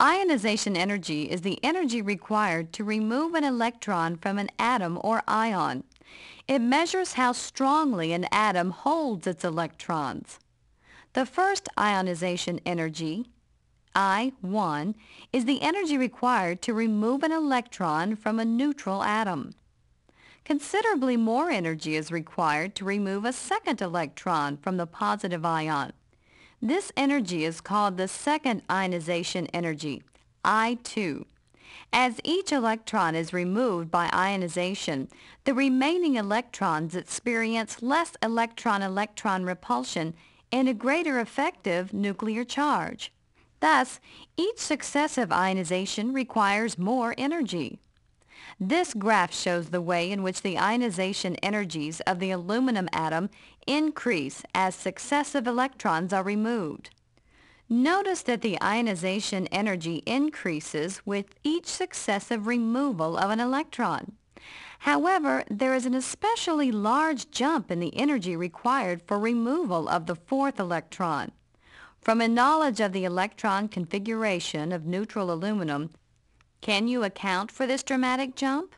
Ionization energy is the energy required to remove an electron from an atom or ion. It measures how strongly an atom holds its electrons. The first ionization energy, I1, is the energy required to remove an electron from a neutral atom. Considerably more energy is required to remove a second electron from the positive ion. This energy is called the second ionization energy, I2. As each electron is removed by ionization, the remaining electrons experience less electron-electron repulsion and a greater effective nuclear charge. Thus, each successive ionization requires more energy. This graph shows the way in which the ionization energies of the aluminum atom increase as successive electrons are removed. Notice that the ionization energy increases with each successive removal of an electron. However, there is an especially large jump in the energy required for removal of the fourth electron. From a knowledge of the electron configuration of neutral aluminum, can you account for this dramatic jump?